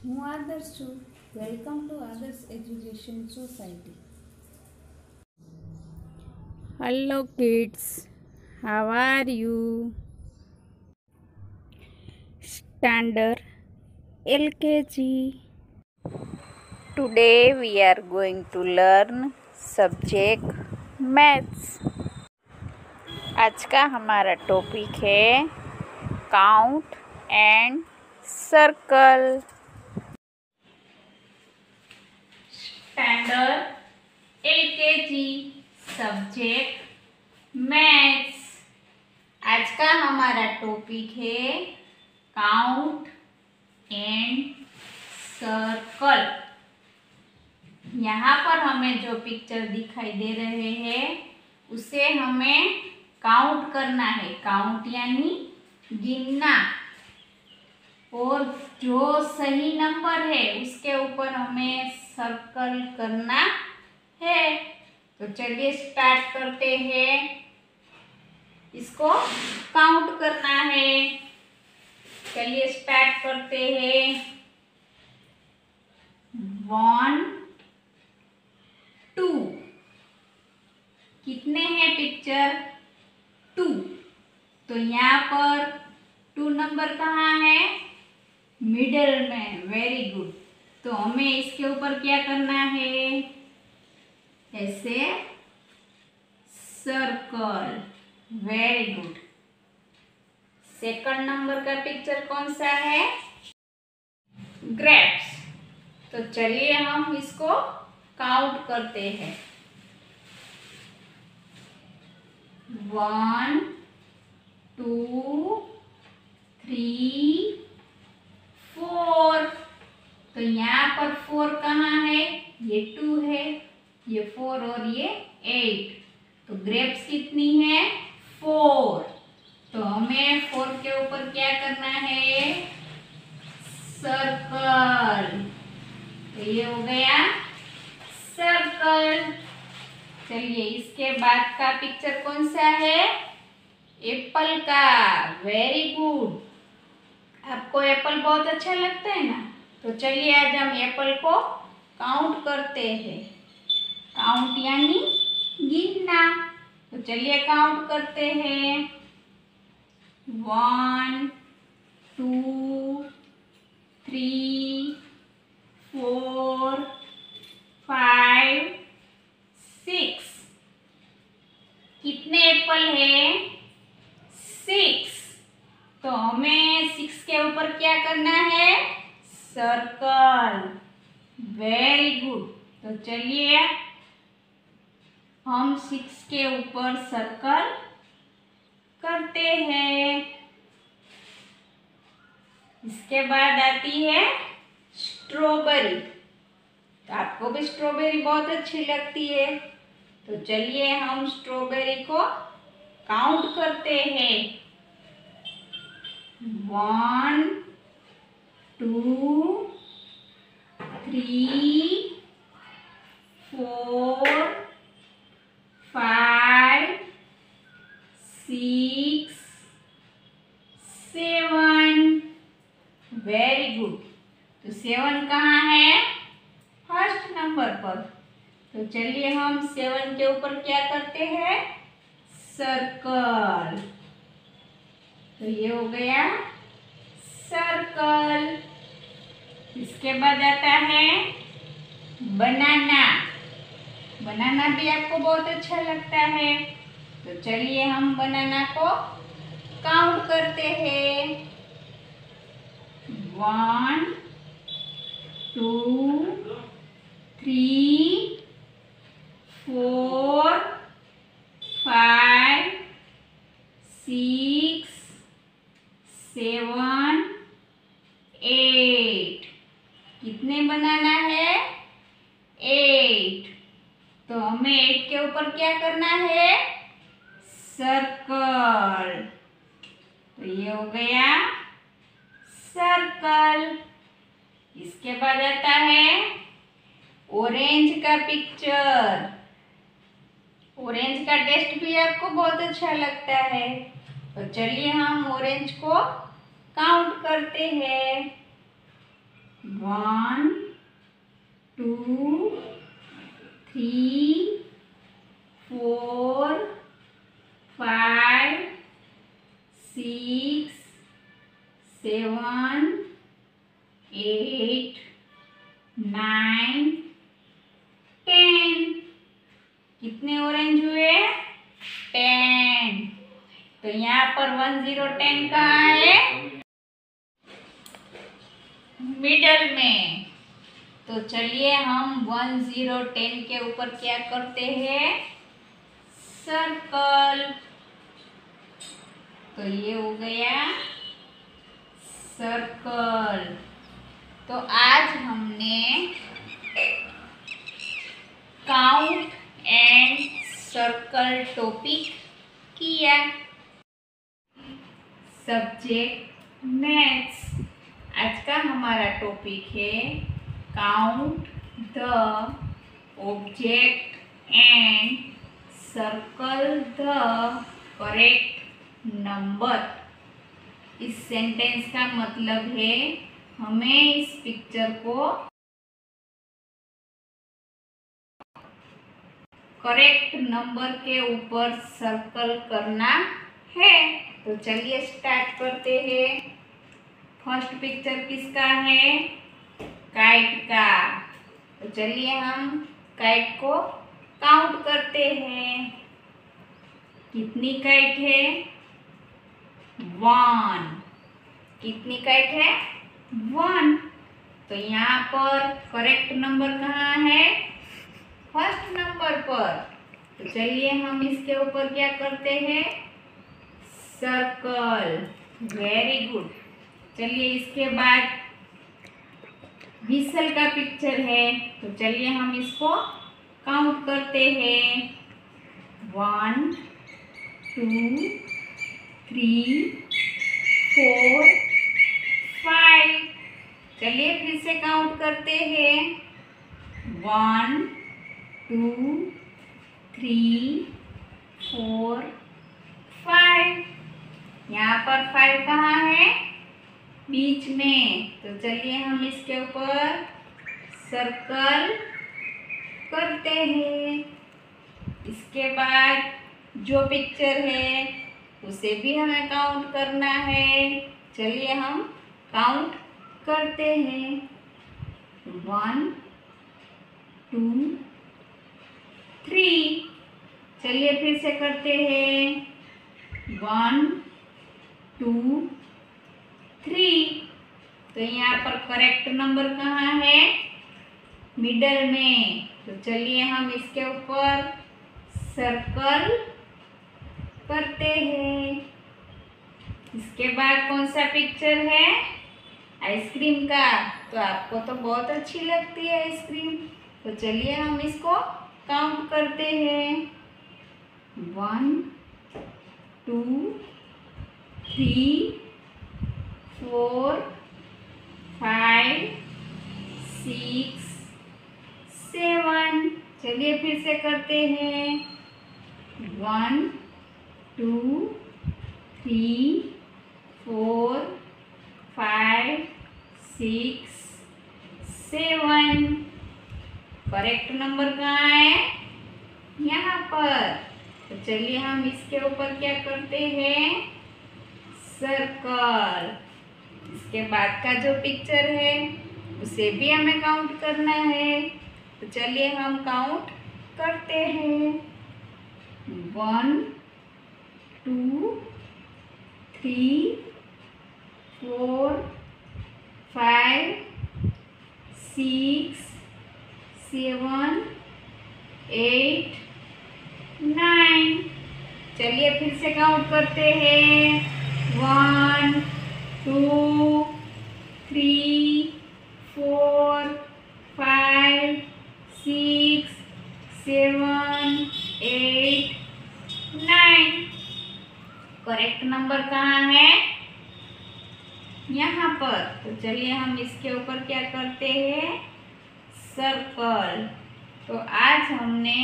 હું આદર્શ છું welcome to Adarsh education society hello kids how are you standard LKG today we are going to learn subject maths आज का हमारा topic है count and circle standard LKG subject maths आज का हमारा टॉपिक है काउंट एंड सर्कल यहाँ पर हमें जो पिक्चर दिखाई दे रहे हैं, उसे हमें काउंट करना है। काउंट यानी गिनना। और जो सही नंबर है, उसके ऊपर हमें सर्कल करना है। तो चलिए स्टार्ट करते हैं। इसको काउंट करना है। चलिए स्टार्ट करते हैं। वन टू कितने हैं पिक्चर टू तो यहाँ पर टू नंबर कहाँ है? मिडल में वेरी गुड तो हमें इसके ऊपर क्या करना है? ऐसे circle very good second number का पिक्चर कौन सा है? ग्रेप्स तो चलिए हम इसको काउंट करते हैं. वन टू थ्री फोर तो यहाँ पर फोर कहाँ है ये टू है ये फोर और ये एट तो ग्रेप्स कितनी है फोर तो हमें फोर के ऊपर क्या करना है सर्कल तो ये हो गया। सर्कल चलिए, इसके बाद का पिक्चर कौन सा है? एप्पल का। वेरी गुड आपको एप्पल बहुत अच्छा लगता है ना? तो चलिए आज हम एप्पल को काउंट करते हैं। काउंट यानी गिनना। तो चलिए काउंट करते हैं। One two three four five six कितने एप्पल है? सिक्स तो हमें सिक्स के ऊपर क्या करना है? सर्कल वेरी गुड तो चलिए हम सिक्स के ऊपर सर्कल करते हैं। इसके बाद आती है स्ट्रॉबेरी। तो आपको भी स्ट्रॉबेरी बहुत अच्छी लगती है। तो चलिए हम स्ट्रॉबेरी को काउंट करते हैं। One, two, three four five six seven very good तो सेवन कहाँ है? फ़र्स्ट नंबर पर। तो चलिए हम सेवन के ऊपर क्या करते हैं? सर्कल। तो ये हो गया सर्कल। इसके बाद आता है बनाना। बनाना भी आपको बहुत अच्छा लगता है। तो चलिए हम बनाना को काउंट करते हैं। One two, three, four, five, six, seven, eight. कितने बनाना है? एट। तो हमें एट के ऊपर क्या करना है? सर्कल। तो ये हो गया सर्कल। इसके बाद आता है? ऑरेंज का पिक्चर ऑरेंज का टेस्ट भी आपको बहुत अच्छा लगता है। तो चलिए हम ऑरेंज को काउंट करते हैं। वन टू थ्री कितने ऑरेंज हुए? टेन तो यहाँ पर वन ज़ीरो टेन कहाँ है? मिडल में. तो चलिए हम वन ज़ीरो टेन के ऊपर क्या करते हैं? सर्कल तो ये हो गया सर्कल तो आज हमने काउंट एंड सर्कल टॉपिक किया। सब्जेक्ट मैथ्स आज का हमारा टॉपिक है count the object and circle the correct number इस सेंटेंस का मतलब है हमें इस पिक्चर को करेक्ट नंबर के ऊपर सर्कल करना है। तो चलिए स्टार्ट करते हैं। फ़र्स्ट पिक्चर किसका है? काइट का। तो चलिए हम काइट को काउंट करते हैं। कितनी काइट है? वन कितनी काइट है? वन तो यहाँ पर करेक्ट नंबर कहाँ है? फ़र्स्ट नंबर पर। तो चलिए हम इसके ऊपर क्या करते हैं? सर्कल। वेरी गुड चलिए इसके बाद विसल का पिक्चर है। तो चलिए हम इसको काउंट करते हैं। One two three four five चलिए फिर से काउंट करते हैं। One two three four five यहाँ पर फाइव कहाँ है? बीच में। तो चलिए हम इसके ऊपर सर्कल करते हैं। इसके बाद जो पिक्चर है, उसे भी हमें काउंट करना है। चलिए हम काउंट करते हैं। वन टू थ्री चलिए फिर से करते हैं. वन टू थ्री तो यहाँ पर करेक्ट नंबर कहाँ है? मिडल में. तो चलिए हम इसके ऊपर सर्कल करते हैं. इसके बाद कौन सा पिक्चर है? आइसक्रीम का. तो आपको तो बहुत अच्छी लगती है आइसक्रीम तो चलिए हम इसको काउंट करते हैं। One two three four five six seven चलिए फिर से करते हैं। One two three four five six seven correct number कहाँ है? यहाँ पर। तो चलिए हम इसके ऊपर क्या करते हैं? सर्कल। इसके बाद का जो पिक्चर है, उसे भी हमें काउंट करना है। तो चलिए हम काउंट करते हैं। One two three four five six seven eight, nine. चलिए फिर से काउंट करते हैं। One, two, three, four, five, six, seven, eight, nine. Correct number कहाँ है? यहाँ पर। तो चलिए हम इसके ऊपर क्या करते हैं? सर्कल तो आज हमने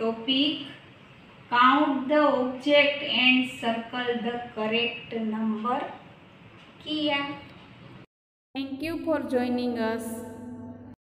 topic count the object and circle the correct number किया thank you for joining us.